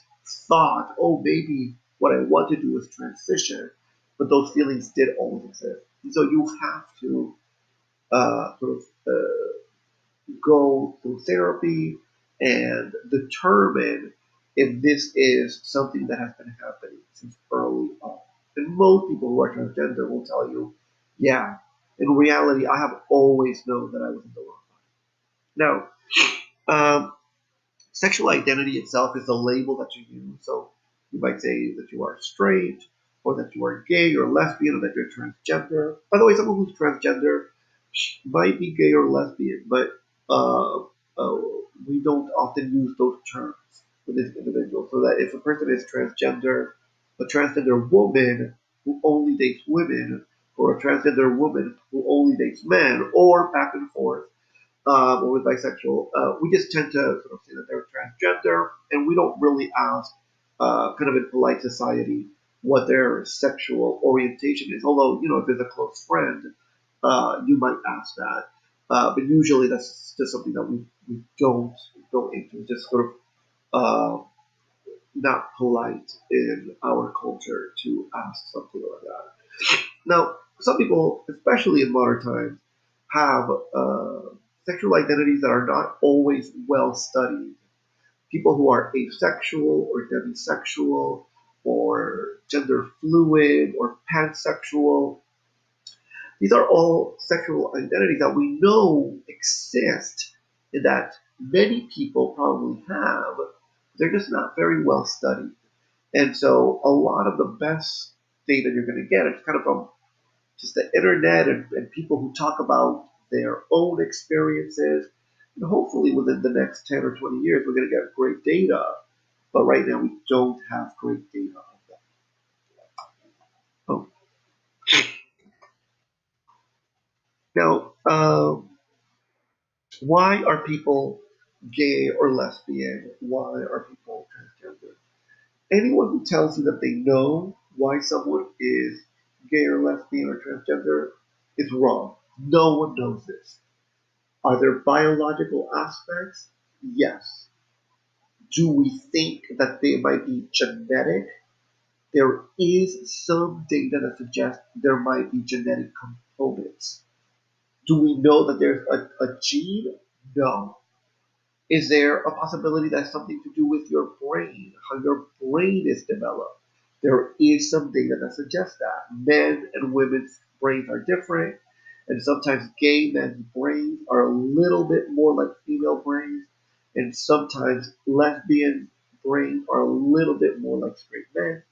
thought, oh, maybe what I want to do is transition, but those feelings did always exist. And so you have to uh, sort of uh, go through therapy and determine if this is something that has been happening since early on. And most people who are transgender will tell you, yeah, in reality, I have always known that I was in the wrong body. Now, um, sexual identity itself is a label that you use. So you might say that you are straight, or that you are gay or lesbian, or that you're transgender. By the way, someone who's transgender might be gay or lesbian, but uh, uh, we don't often use those terms for this individual. So that if a person is transgender, a transgender woman who only dates women, or a transgender woman who only dates men, or back and forth, um, or with bisexual, uh, we just tend to sort of say that they're transgender, and we don't really ask, uh, kind of in polite society, what their sexual orientation is. Although, you know, if it's a close friend, uh, you might ask that. Uh, but usually that's just something that we, we don't go into, It's just sort of uh, not polite in our culture to ask something like that. Now, some people, especially in modern times, have uh, sexual identities that are not always well studied. People who are asexual or demisexual or gender fluid or pansexual. These are all sexual identities that we know exist and that many people probably have. They're just not very well studied. And so a lot of the best data you're going to get is kind of from just the internet and, and people who talk about their own experiences. And hopefully, within the next 10 or 20 years, we're going to get great data. But right now, we don't have great data on that. Oh. Now, um, why are people gay or lesbian? Why are people transgender? Anyone who tells you that they know why someone is gay or lesbian or transgender is wrong. No one knows this. Are there biological aspects? Yes. Do we think that they might be genetic? There is some data that suggests there might be genetic components. Do we know that there's a, a gene? No. Is there a possibility that's something to do with your brain, how your brain is developed? there is some data that suggests that men and women's brains are different, and sometimes gay men's brains are a little bit more like female brains, and sometimes lesbian brains are a little bit more like straight men.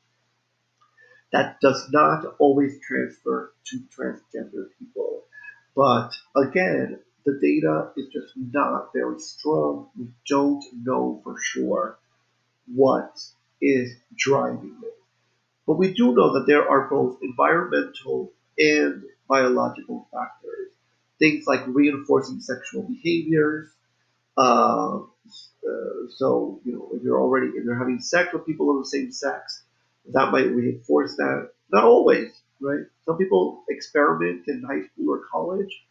That does not always transfer to transgender people. But again, the data is just not very strong. We don't know for sure what is driving it. But we do know that there are both environmental and biological factors. Things like reinforcing sexual behaviors. Uh, uh, so, you know, if you're already, if you're having sex with people of the same sex, that might reinforce that. Not always, right? Some people experiment in high school or college,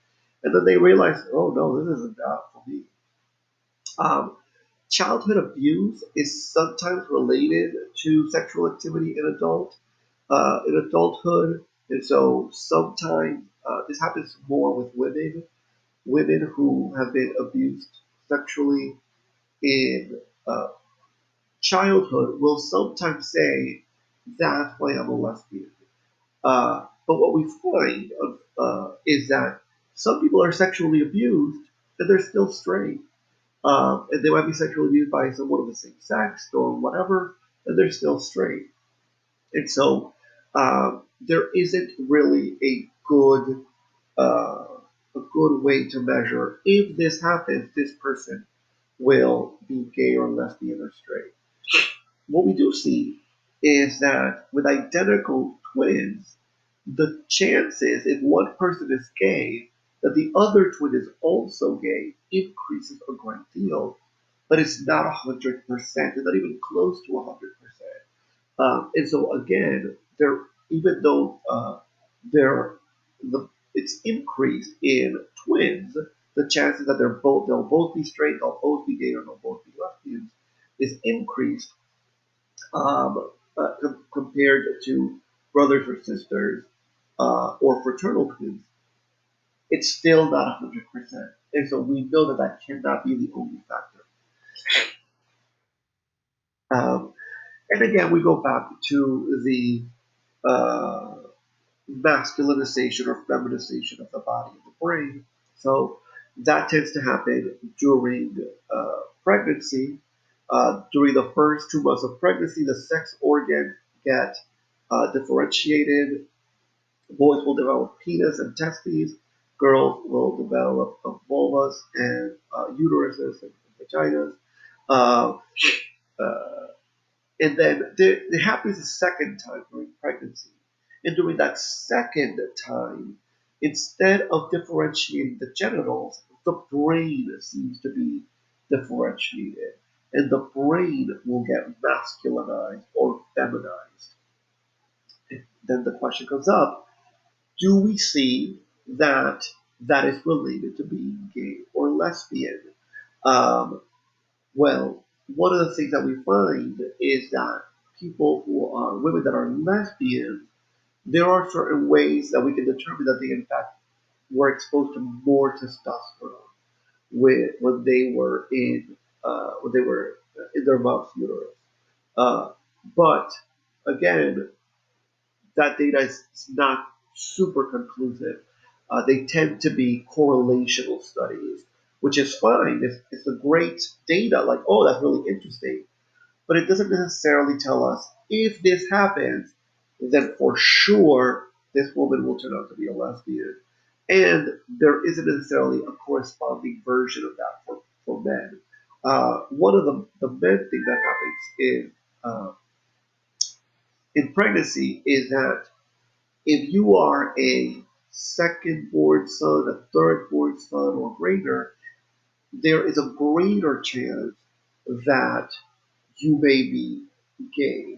and then they realize, oh no, this isn't that for me. Um, childhood abuse is sometimes related to sexual activity in adult uh, in adulthood, and so sometimes uh, this happens more with women, women who have been abused sexually in uh, childhood will sometimes say, "That's why I'm a lesbian." Uh, but what we find uh, is that some people are sexually abused and they're still straight. Um, and they might be sexually abused by someone of the same sex or whatever, and they're still straight. And so uh, there isn't really a good uh, a good way to measure if this happens, this person will be gay or lesbian or straight. What we do see is that with identical twins, the chances if one person is gay that the other twin is also gay increases a great deal, but it's not 100%. It's not even close to 100%. Um, and so again, there, even though uh, there, the, it's increased in twins, the chances that they're both, they'll both be straight, they'll both be gay, or they'll both be lesbians, is increased um, uh, com- compared to brothers or sisters uh, or fraternal twins it's still not 100%. And so we know that that cannot be the only factor. Um, and again, we go back to the uh, masculinization or feminization of the body and the brain. So that tends to happen during uh, pregnancy. Uh, during the first two months of pregnancy, the sex organs get uh, differentiated. Boys will develop penis and testes girls will develop vulvas and uh, uteruses and vaginas. And then it happens a second time during pregnancy. And during that second time, instead of differentiating the genitals, the brain seems to be differentiated. And the brain will get masculinized or feminized. And then the question comes up do we see that that is related to being gay or lesbian. Um, well, one of the things that we find is that people who are women that are lesbians, there are certain ways that we can determine that they in fact were exposed to more testosterone when, they were in uh, when they were in their mom's uterus. Uh, but again, that data is not super conclusive. Uh, they tend to be correlational studies, which is fine. It's, it's a great data, like, oh, that's really interesting. But it doesn't necessarily tell us if this happens, then for sure this woman will turn out to be a lesbian. And there isn't necessarily a corresponding version of that for, for men. Uh, one of the, the men thing that happens in, uh, in pregnancy is that if you are a second born son, a third born son, or greater, there is a greater chance that you may be gay.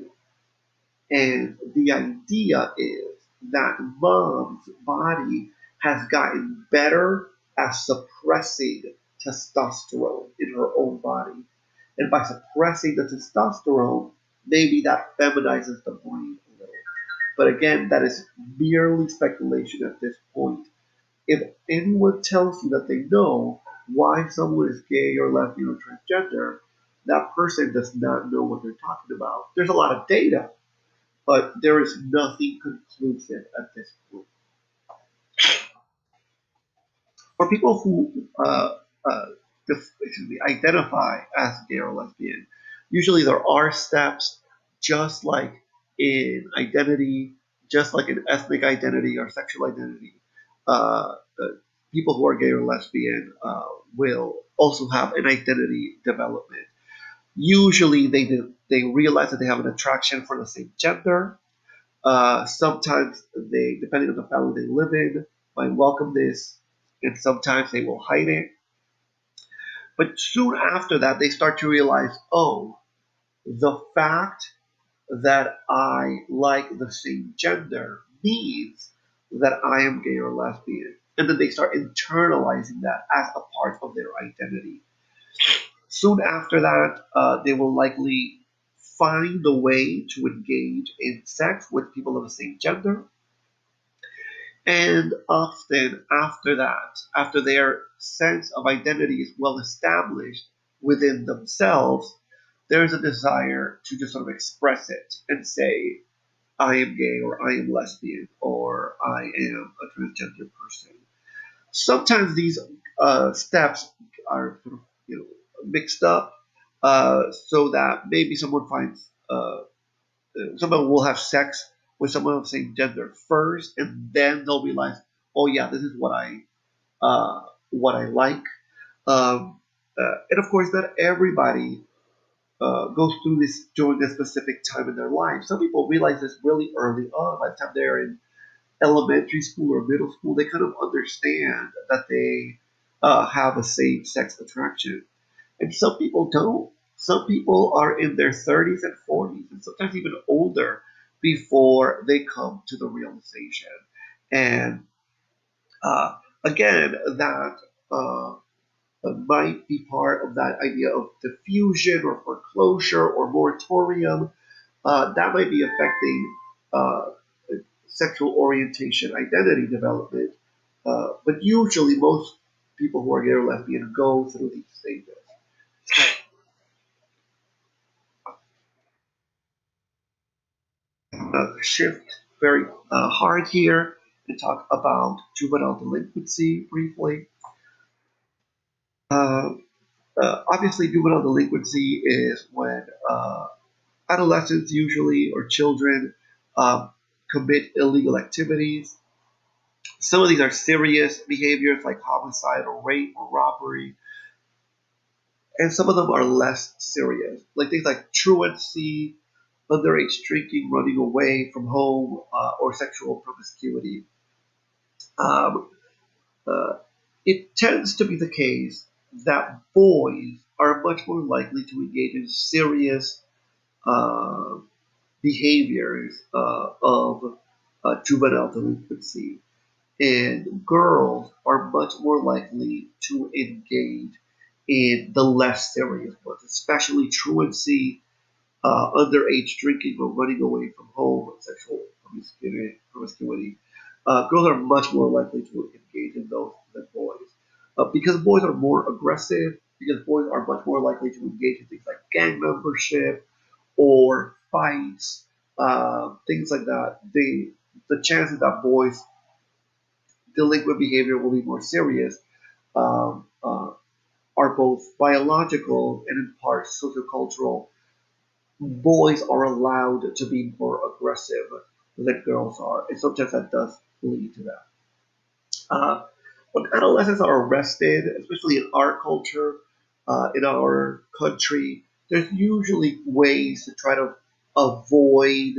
And the idea is that mom's body has gotten better at suppressing testosterone in her own body. And by suppressing the testosterone, maybe that feminizes the brain a little. but again, that is merely speculation at this point. If anyone tells you that they know why someone is gay or lesbian or transgender, that person does not know what they're talking about. There's a lot of data, but there is nothing conclusive at this point. For people who uh, uh, identify as gay or lesbian, usually there are steps, just like in identity, just like in ethnic identity or sexual identity. Uh, people who are gay or lesbian uh, will also have an identity development. Usually, they they realize that they have an attraction for the same gender. Uh, sometimes they, depending on the family they live in, might welcome this, and sometimes they will hide it. But soon after that, they start to realize, oh, the fact that I like the same gender means that I am gay or lesbian. And then they start internalizing that as a part of their identity. Soon after that, uh, they will likely find a way to engage in sex with people of the same gender. And often after that, after their sense of identity is well established within themselves, there's a desire to just sort of express it and say, I am gay or I am lesbian or I am a transgender person. Sometimes these uh, steps are you know mixed up uh, so that maybe someone finds uh, someone will have sex with someone of the same gender first, and then they'll realize, oh yeah, this is what I uh, what I like. Um, uh, and of course, not everybody uh, goes through this during a specific time in their life. Some people realize this really early on. By the time they're in elementary school or middle school, they kind of understand that they uh, have a same-sex attraction, and some people don't. Some people are in their 30s and 40s, and sometimes even older, before they come to the realization. And uh, again, that uh, might be part of that idea of diffusion or foreclosure or moratorium. Uh, that might be affecting uh, sexual orientation, identity development. Uh, but usually, most people who are gay or lesbian go through these stages. Uh, shift very uh, hard here and talk about juvenile delinquency briefly. Uh, uh, obviously, juvenile delinquency is when uh, adolescents, usually, or children, um, commit illegal activities. Some of these are serious behaviors like homicide or rape or robbery. And some of them are less serious, like things like truancy, underage drinking, running away from home, uh, or sexual promiscuity. Um, uh, it tends to be the case that boys are much more likely to engage in serious uh, behaviors uh, of uh, juvenile delinquency, and girls are much more likely to engage in the less serious ones, especially truancy, uh, underage drinking or running away from home, sexual promiscuity. Uh, girls are much more likely to engage in those than boys. Uh, because boys are more aggressive, because boys are much more likely to engage in things like gang membership or fights, uh, things like that. The the chances that boys delinquent behavior will be more serious um, uh, are both biological and in part sociocultural. Boys are allowed to be more aggressive than girls are, and sometimes that does lead to that. Uh, when adolescents are arrested, especially in our culture, uh, in our country, there's usually ways to try to avoid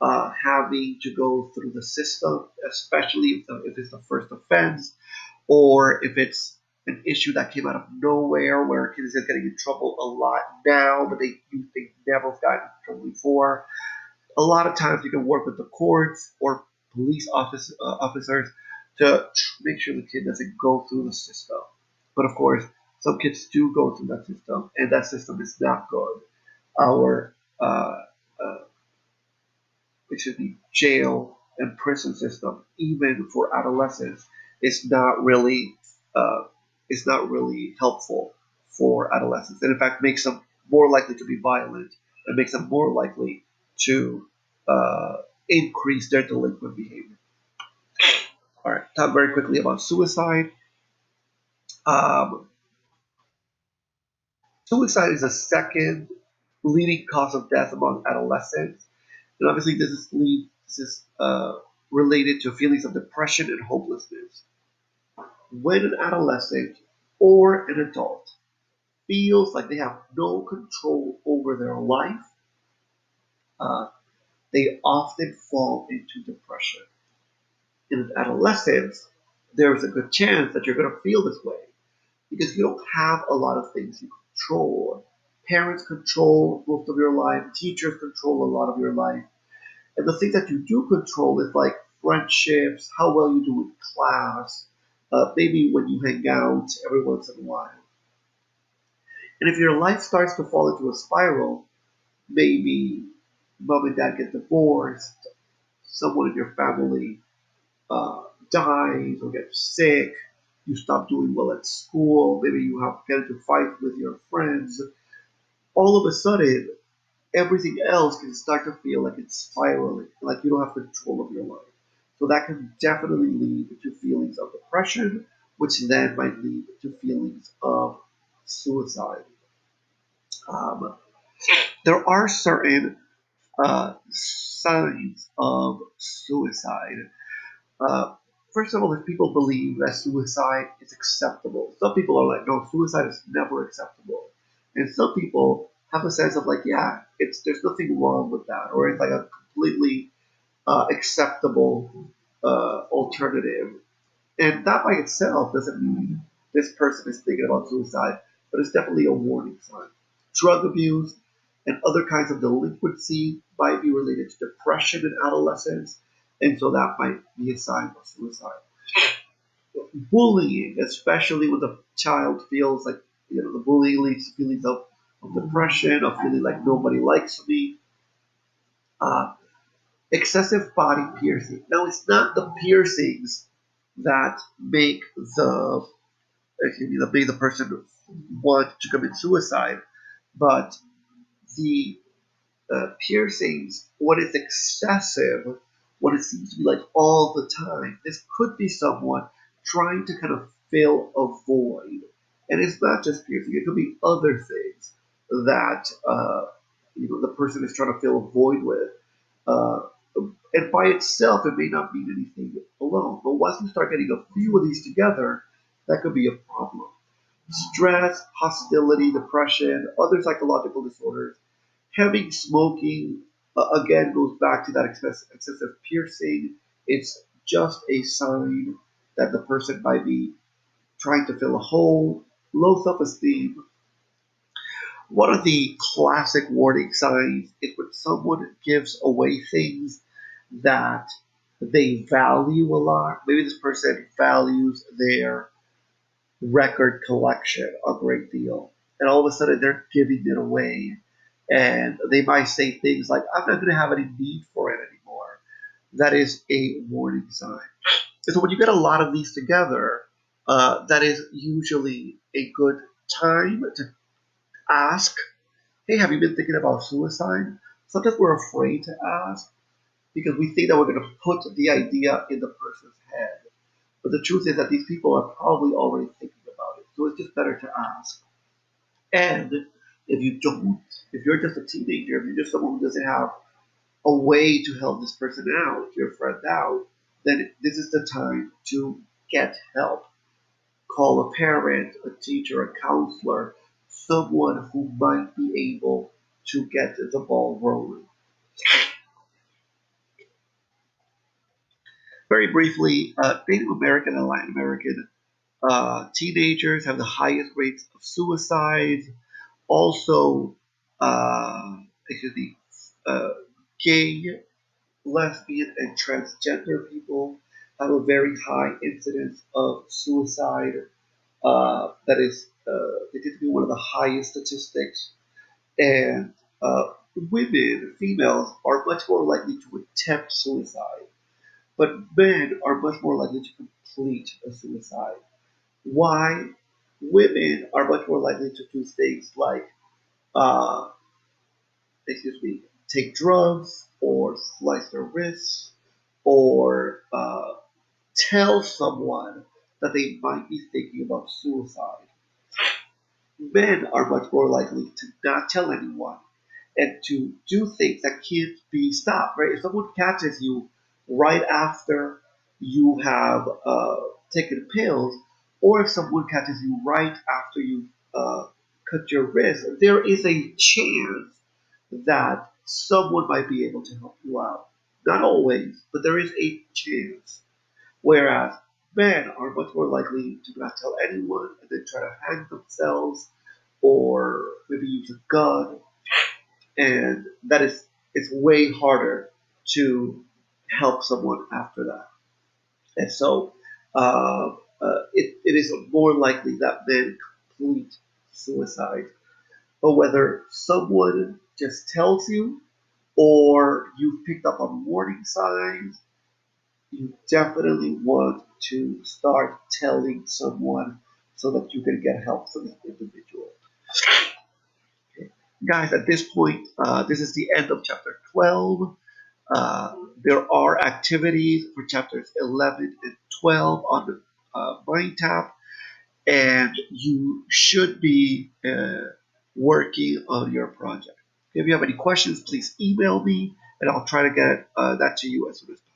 uh, having to go through the system, especially if, the, if, it's the first offense or if it's an issue that came out of nowhere where kids are getting in trouble a lot now, but they they never gotten in trouble before. A lot of times you can work with the courts or police office, uh, officers to make sure the kid doesn't go through the system. But of course, some kids do go through that system, and that system is not good. Our uh, should be jail and prison system, even for adolescents, is not really uh, is not really helpful for adolescents, and in fact makes them more likely to be violent and makes them more likely to uh, increase their delinquent behavior. All right, talk very quickly about suicide. Um, suicide is the second leading cause of death among adolescents, and obviously this is lead, this is uh, related to feelings of depression and hopelessness. When an adolescent or an adult feels like they have no control over their life, uh, they often fall into depression. In adolescence, there's a good chance that you're going to feel this way because you don't have a lot of things you control. Parents control most of your life, teachers control a lot of your life. And the things that you do control is like friendships, how well you do in class, uh, maybe when you hang out every once in a while. And if your life starts to fall into a spiral, maybe mom and dad get divorced, someone in your family uh, dies or gets sick, you stop doing well at school, maybe you have get into fight with your friends. All of a sudden, everything else can start to feel like it's spiraling, like you don't have control of your life. So that can definitely lead to feelings of depression, which then might lead to feelings of suicide. Um, there are certain uh, signs of suicide. Uh, first of all, if people believe that suicide is acceptable, some people are like, no, suicide is never acceptable. And some people have a sense of like, yeah, it's there's nothing wrong with that, or it's like a completely uh, acceptable uh, alternative. And that by itself doesn't mean this person is thinking about suicide, but it's definitely a warning sign. Drug abuse and other kinds of delinquency might be related to depression in adolescence, and so that might be a sign of suicide. Bullying, especially when the child feels like you know the bullying leads to feelings of, of depression, of feeling like nobody likes me. Uh, excessive body piercing. Now, it's not the piercings that make the me, that make the person want to commit suicide, but the uh, piercings, when it's excessive, when it seems to be like all the time, this could be someone trying to kind of fill a void. And it's not just piercing; it could be other things that uh, you know the person is trying to fill a void with. Uh, and by itself, it may not mean anything alone. But once you start getting a few of these together, that could be a problem. Stress, hostility, depression, other psychological disorders, heavy smoking, uh, again, goes back to that excessive piercing. It's just a sign that the person might be trying to fill a hole, low self esteem. One of the classic warning signs is when someone gives away things that they value a lot. Maybe this person values their record collection a great deal. And all of a sudden they're giving it away. And they might say things like, I'm not going to have any need for it anymore. That is a warning sign. And so when you get a lot of these together, uh, that is usually a good time to ask, hey, have you been thinking about suicide? Sometimes we're afraid to ask because we think that we're going to put the idea in the person's head. But the truth is that these people are probably already thinking about it. So it's just better to ask. And if you don't, if you're just a teenager, if you're just someone who doesn't have a way to help this person out, your friend out, then this is the time to get help. Call a parent, a teacher, a counselor, someone who might be able to get the ball rolling. Very briefly, uh, Native American and Latin American uh, teenagers have the highest rates of suicide. Also, uh, excuse me, uh, gay, lesbian, and transgender people have a very high incidence of suicide. Uh, that is, uh, they tend to be one of the highest statistics. And uh, women, females, are much more likely to attempt suicide. But men are much more likely to complete a suicide. Why? Women are much more likely to do things like, uh, excuse me, take drugs, or slice their wrists or uh, tell someone that they might be thinking about suicide. Men are much more likely to not tell anyone and to do things that can't be stopped, right? If someone catches you right after you have uh, taken pills, or if someone catches you right after you uh, cut your wrist, there is a chance that someone might be able to help you out. Not always, but there is a chance. Whereas men are much more likely to not tell anyone and then try to hang themselves or maybe use a gun. And that is it's way harder to help someone after that. And so uh, uh, it, it is more likely that men complete suicide. But whether someone just tells you or you've picked up on warning signs, you definitely want to start telling someone so that you can get help for that individual. Okay. Guys, at this point, uh, this is the end of chapter 12. Uh, there are activities for chapters 11 and 12 on the uh, MindTap, and you should be uh, working on your project. If you have any questions, please email me, and I'll try to get uh, that to you as soon as possible.